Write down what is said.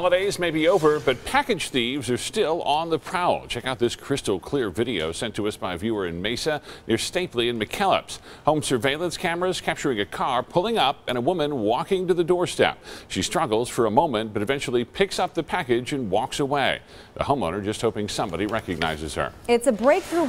Holidays may be over, but package thieves are still on the prowl. Check out this crystal clear video sent to us by a viewer in Mesa near Stapley and McKellips. Home surveillance cameras capturing a car pulling up and a woman walking to the doorstep. She struggles for a moment, but eventually picks up the package and walks away. The homeowner just hoping somebody recognizes her. It's a breakthrough